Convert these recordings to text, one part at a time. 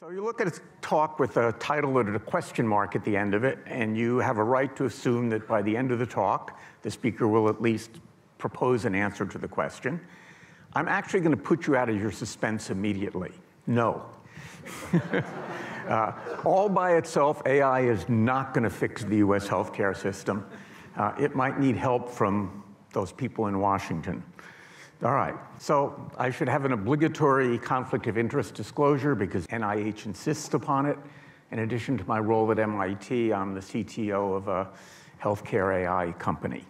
So you look at a talk with a title and a question mark at the end of it, and you have a right to assume that by the end of the talk, the speaker will at least propose an answer to the question. I'm actually going to put you out of your suspense immediately. No. uh, all by itself, AI is not going to fix the US healthcare system. Uh, it might need help from those people in Washington. All right, so I should have an obligatory conflict of interest disclosure because NIH insists upon it. In addition to my role at MIT, I'm the CTO of a healthcare AI company.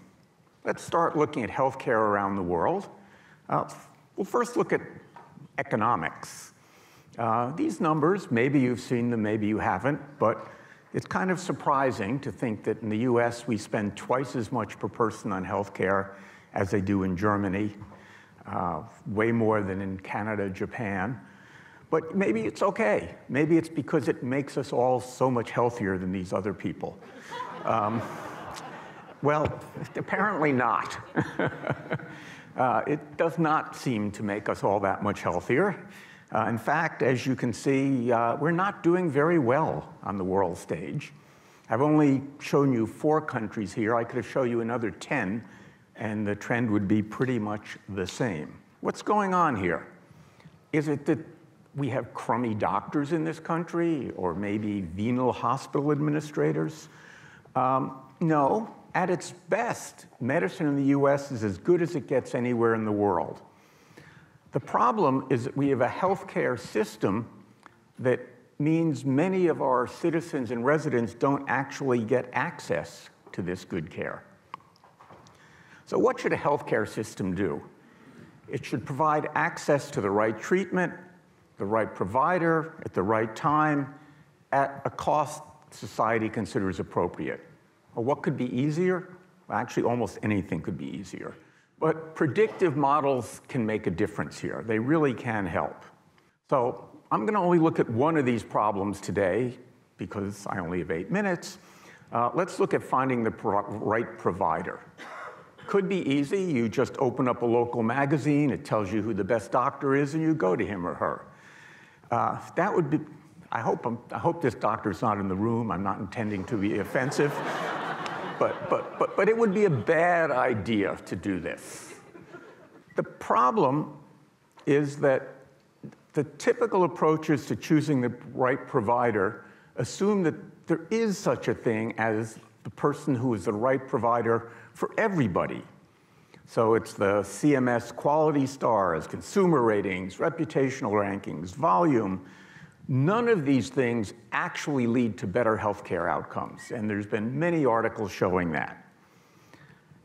Let's start looking at healthcare around the world. Uh, we'll first look at economics. Uh, these numbers, maybe you've seen them, maybe you haven't, but it's kind of surprising to think that in the US we spend twice as much per person on healthcare as they do in Germany uh, way more than in Canada, Japan. But maybe it's okay. Maybe it's because it makes us all so much healthier than these other people. Um, well, apparently not. uh, it does not seem to make us all that much healthier. Uh, in fact, as you can see, uh, we're not doing very well on the world stage. I've only shown you four countries here. I could have shown you another 10 and the trend would be pretty much the same. What's going on here? Is it that we have crummy doctors in this country or maybe venal hospital administrators? Um, no. At its best, medicine in the US is as good as it gets anywhere in the world. The problem is that we have a healthcare system that means many of our citizens and residents don't actually get access to this good care. So, what should a healthcare system do? It should provide access to the right treatment, the right provider, at the right time, at a cost society considers appropriate. Well, what could be easier? Well, actually, almost anything could be easier. But predictive models can make a difference here. They really can help. So, I'm going to only look at one of these problems today because I only have eight minutes. Uh, let's look at finding the pro- right provider. Could be easy. You just open up a local magazine, it tells you who the best doctor is, and you go to him or her. Uh, that would be, I hope, I'm, i hope this doctor's not in the room. I'm not intending to be offensive. but, but, but, but it would be a bad idea to do this. The problem is that the typical approaches to choosing the right provider assume that there is such a thing as the person who is the right provider for everybody. So it's the CMS quality stars, consumer ratings, reputational rankings, volume. None of these things actually lead to better healthcare outcomes, and there's been many articles showing that.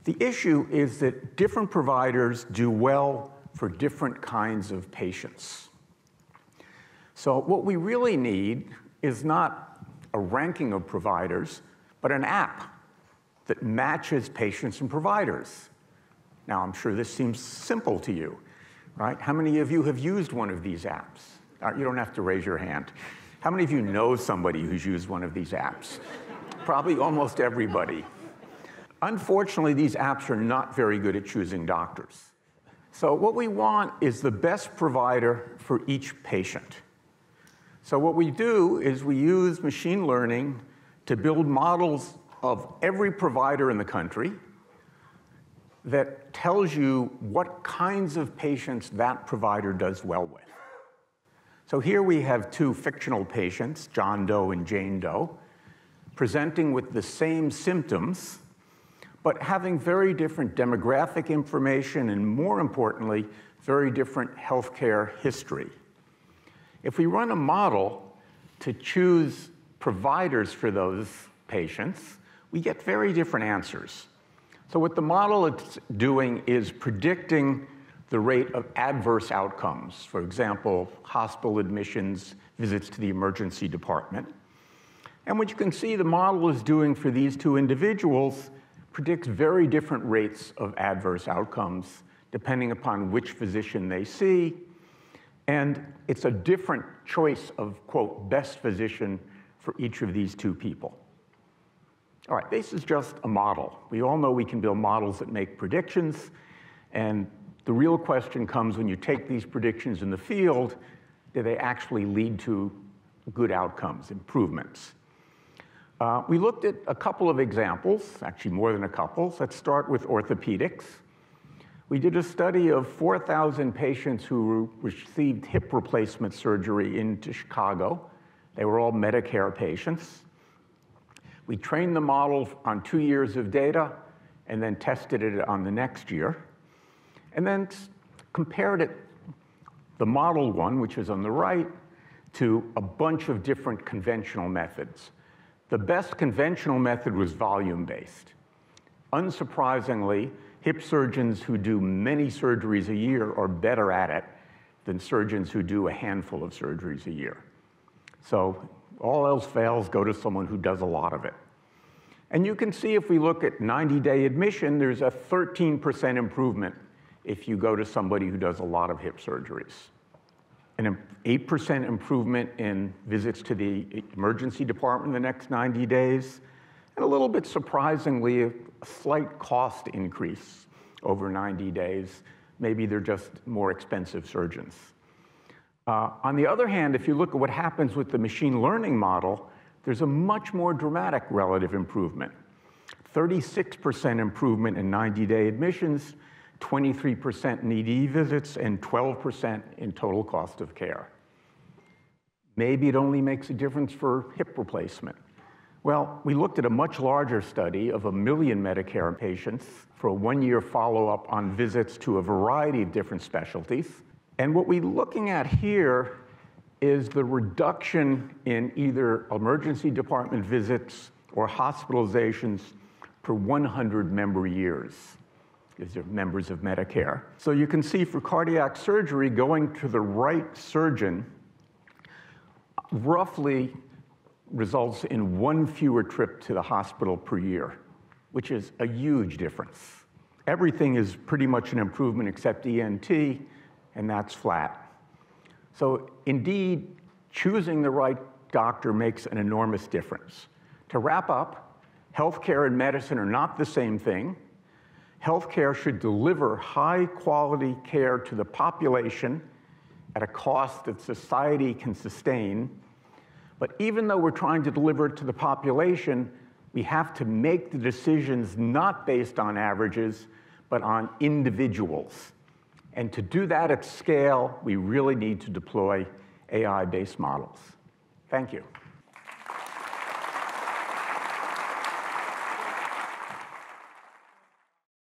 The issue is that different providers do well for different kinds of patients. So, what we really need is not a ranking of providers, but an app that matches patients and providers. Now, I'm sure this seems simple to you, right? How many of you have used one of these apps? Uh, you don't have to raise your hand. How many of you know somebody who's used one of these apps? Probably almost everybody. Unfortunately, these apps are not very good at choosing doctors. So, what we want is the best provider for each patient. So, what we do is we use machine learning to build models of every provider in the country that tells you what kinds of patients that provider does well with. So here we have two fictional patients, John Doe and Jane Doe, presenting with the same symptoms, but having very different demographic information and, more importantly, very different healthcare history. If we run a model to choose providers for those patients, we get very different answers. So, what the model is doing is predicting the rate of adverse outcomes, for example, hospital admissions, visits to the emergency department. And what you can see the model is doing for these two individuals predicts very different rates of adverse outcomes depending upon which physician they see. And it's a different choice of, quote, best physician for each of these two people. All right, this is just a model. We all know we can build models that make predictions, and the real question comes when you take these predictions in the field, do they actually lead to good outcomes, improvements. Uh, we looked at a couple of examples, actually more than a couple. Let's start with orthopedics. We did a study of 4,000 patients who received hip replacement surgery into Chicago. They were all Medicare patients. We trained the model on two years of data and then tested it on the next year, and then compared it, the model one, which is on the right, to a bunch of different conventional methods. The best conventional method was volume-based. Unsurprisingly, hip surgeons who do many surgeries a year are better at it than surgeons who do a handful of surgeries a year. So all else fails, go to someone who does a lot of it. And you can see if we look at 90-day admission, there's a 13% improvement if you go to somebody who does a lot of hip surgeries. An 8% improvement in visits to the emergency department in the next 90 days, and a little bit surprisingly, a slight cost increase over 90 days. Maybe they're just more expensive surgeons. Uh, on the other hand, if you look at what happens with the machine learning model, there's a much more dramatic relative improvement. 36% improvement in 90-day admissions, 23% in ED visits, and 12% in total cost of care. Maybe it only makes a difference for hip replacement. Well, we looked at a much larger study of a million Medicare patients for a one-year follow-up on visits to a variety of different specialties. And what we're looking at here is the reduction in either emergency department visits or hospitalizations per 100 member years. These are members of Medicare. So you can see for cardiac surgery, going to the right surgeon roughly results in one fewer trip to the hospital per year, which is a huge difference. Everything is pretty much an improvement except ENT, and that's flat. So indeed, choosing the right doctor makes an enormous difference. To wrap up, healthcare and medicine are not the same thing. Healthcare should deliver high quality care to the population at a cost that society can sustain but even though we're trying to deliver it to the population, we have to make the decisions not based on averages, but on individuals. And to do that at scale, we really need to deploy AI-based models. Thank you.